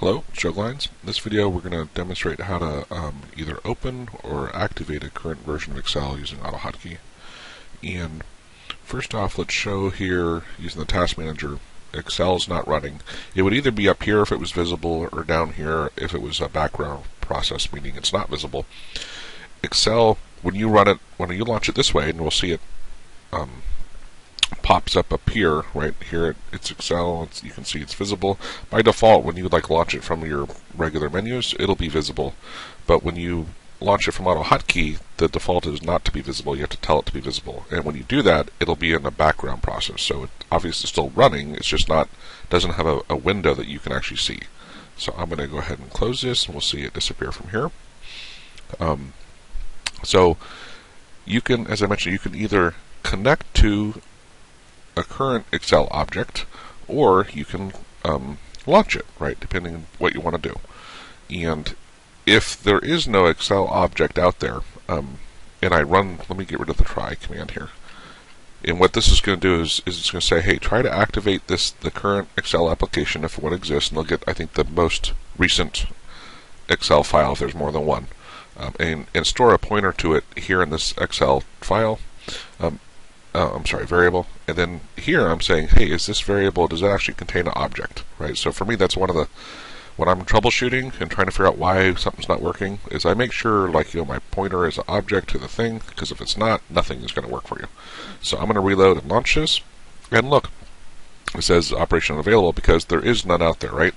Hello, Struglines. In this video we're going to demonstrate how to um, either open or activate a current version of Excel using AutoHotkey. And first off, let's show here using the Task Manager, Excel's not running. It would either be up here if it was visible or down here if it was a background process, meaning it's not visible. Excel, when you run it, when you launch it this way, and we'll see it um, pops up up here, right here. It's Excel. It's, you can see it's visible by default. When you like launch it from your regular menus, it'll be visible. But when you launch it from AutoHotkey, the default is not to be visible. You have to tell it to be visible. And when you do that, it'll be in a background process. So it obviously still running. It's just not doesn't have a, a window that you can actually see. So I'm going to go ahead and close this, and we'll see it disappear from here. Um, so you can, as I mentioned, you can either connect to a current Excel object, or you can um, launch it, right, depending on what you want to do. And if there is no Excel object out there, um, and I run, let me get rid of the try command here. And what this is going to do is, is it's going to say, hey, try to activate this the current Excel application if one exists, and they'll get, I think, the most recent Excel file if there's more than one, um, and, and store a pointer to it here in this Excel file. Um, uh, I'm sorry, variable. And then here I'm saying, hey, is this variable, does it actually contain an object, right? So for me, that's one of the, when I'm troubleshooting and trying to figure out why something's not working, is I make sure, like, you know, my pointer is an object to the thing, because if it's not, nothing is going to work for you. So I'm going to reload and launch this, and look, it says operation unavailable because there is none out there, right?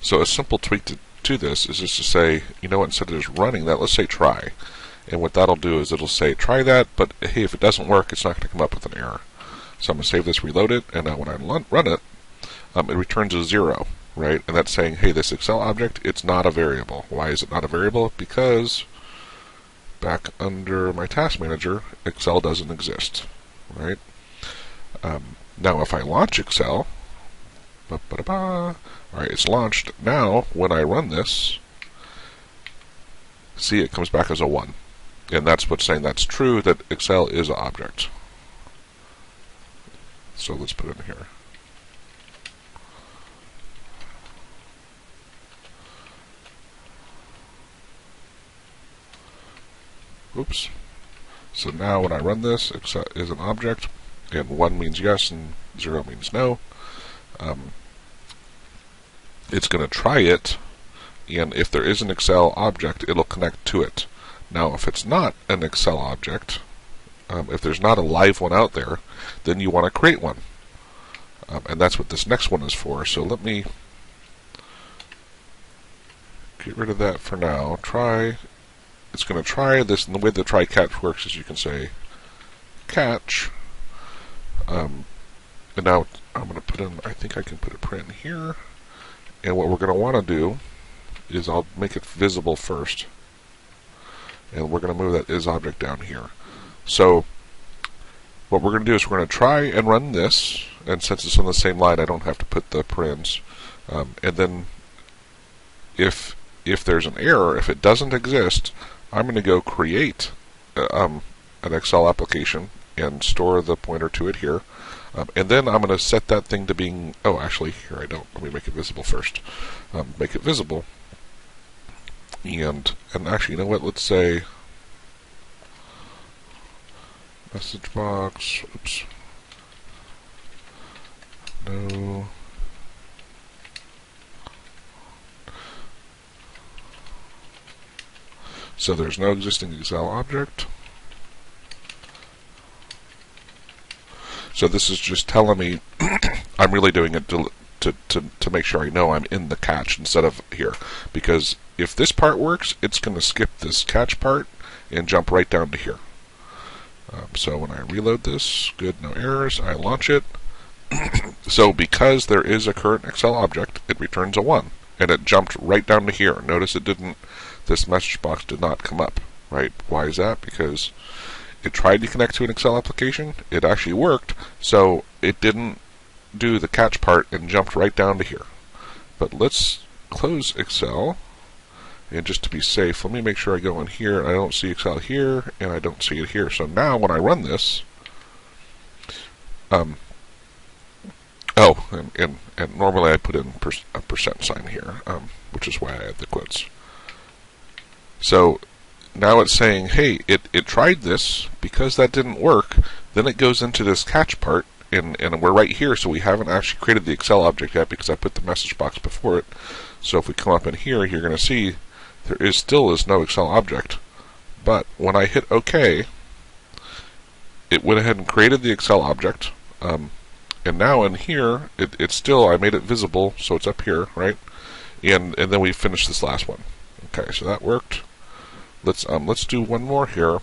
So a simple tweak to, to this is just to say, you know what, instead of just running that, let's say try. And what that'll do is it'll say, try that, but hey, if it doesn't work, it's not going to come up with an error. So I'm going to save this, reload it, and now when I run it, um, it returns a zero, right? And that's saying, hey, this Excel object, it's not a variable. Why is it not a variable? Because back under my task manager, Excel doesn't exist, right? Um, now, if I launch Excel, ba -ba -ba all right, it's launched. Now, when I run this, see, it comes back as a 1. And that's what's saying that's true, that Excel is an object. So let's put it in here. Oops. So now when I run this, Excel is an object, and 1 means yes and 0 means no. Um, it's going to try it, and if there is an Excel object, it'll connect to it. Now, if it's not an Excel object, um, if there's not a live one out there, then you want to create one. Um, and that's what this next one is for. So let me get rid of that for now. Try, it's going to try this, and the way the try catch works is you can say catch, um, and now I'm going to put in, I think I can put a print here, and what we're going to want to do is I'll make it visible first and we're going to move that is object down here. So what we're going to do is we're going to try and run this, and since it's on the same line, I don't have to put the parens. Um, and then if if there's an error, if it doesn't exist, I'm going to go create uh, um, an Excel application and store the pointer to it here. Um, and then I'm going to set that thing to being, oh, actually, here I don't. Let me make it visible first. Um, make it visible and and actually, you know what? Let's say message box. Oops. No. So there's no existing Excel object. So this is just telling me I'm really doing it to, to, to, make sure I know I'm in the catch instead of here. Because if this part works, it's going to skip this catch part and jump right down to here. Um, so when I reload this, good, no errors, I launch it. so because there is a current Excel object, it returns a 1. And it jumped right down to here. Notice it didn't, this message box did not come up, right? Why is that? Because it tried to connect to an Excel application. It actually worked, so it didn't do the catch part and jumped right down to here. But let's close Excel and just to be safe, let me make sure I go in here. I don't see Excel here, and I don't see it here. So now when I run this, um, Oh, and, and, and normally I put in per, a percent sign here, um, which is why I add the quotes. So now it's saying, hey, it, it tried this, because that didn't work, then it goes into this catch part, and, and we're right here, so we haven't actually created the Excel object yet because I put the message box before it. So if we come up in here, you're going to see there is still is no Excel object. But when I hit OK, it went ahead and created the Excel object. Um, and now in here, it, it's still, I made it visible, so it's up here, right? And, and then we finished this last one. Okay, so that worked. Let's, um, let's do one more here.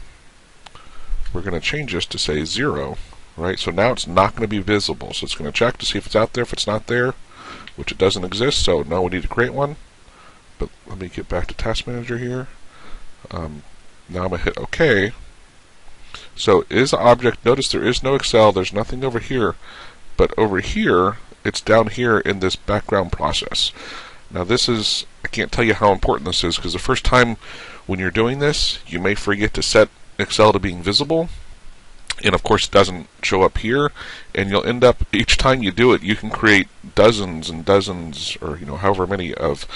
We're going to change this to say 0, right? So now it's not going to be visible. So it's going to check to see if it's out there. If it's not there, which it doesn't exist, so now we need to create one. But let me get back to Task Manager here. Um, now I'm going to hit OK. So is object, notice there is no Excel, there's nothing over here, but over here, it's down here in this background process. Now this is, I can't tell you how important this is, because the first time when you're doing this, you may forget to set Excel to being visible, and of course it doesn't show up here, and you'll end up, each time you do it, you can create dozens and dozens, or you know, however many of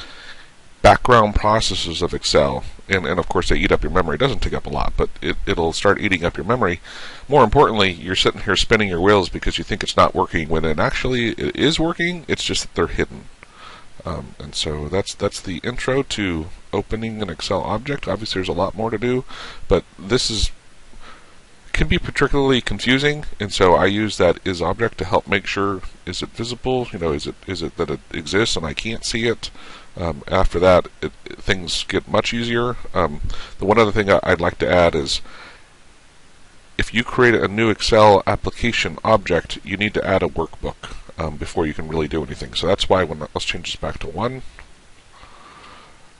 background processes of Excel, and, and of course they eat up your memory. It doesn't take up a lot, but it, it'll start eating up your memory. More importantly, you're sitting here spinning your wheels because you think it's not working when it actually it is working. It's just that they're hidden. Um, and so that's that's the intro to opening an Excel object. Obviously, there's a lot more to do, but this is can be particularly confusing, and so I use that is object to help make sure is it visible. You know, is it is it that it exists and I can't see it. Um, after that, it, it, things get much easier. Um, the one other thing I, would like to add is if you create a new Excel application object, you need to add a workbook um, before you can really do anything. So that's why when let's change this back to one.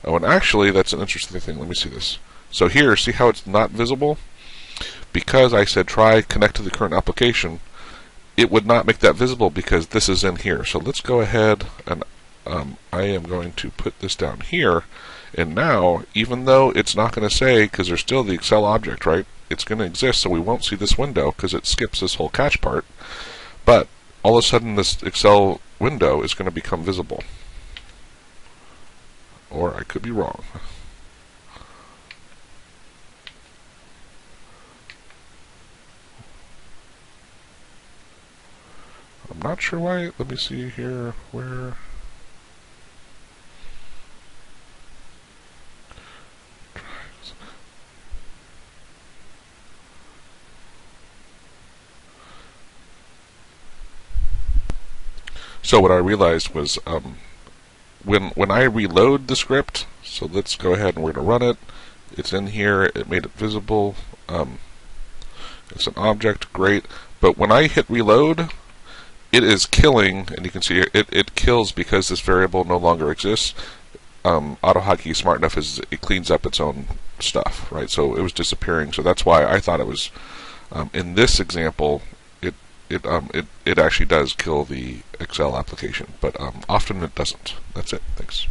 Oh, and actually, that's an interesting thing. Let me see this. So here, see how it's not visible? Because I said try connect to the current application, it would not make that visible because this is in here. So let's go ahead and um, I am going to put this down here. And now, even though it's not going to say, because there's still the Excel object, right? It's going to exist, so we won't see this window because it skips this whole catch part. But all of a sudden, this Excel window is going to become visible. Or I could be wrong. I'm not sure why. Let me see here. Where. So what I realized was um, when when I reload the script, so let's go ahead and we're going to run it. It's in here. It made it visible. Um, it's an object, great. But when I hit reload, it is killing, and you can see it, it kills because this variable no longer exists. Um, AutoHotkey is smart enough is it cleans up its own stuff, right? So it was disappearing. So that's why I thought it was. Um, in this example, it um it it actually does kill the Excel application, but um, often it doesn't. That's it. Thanks.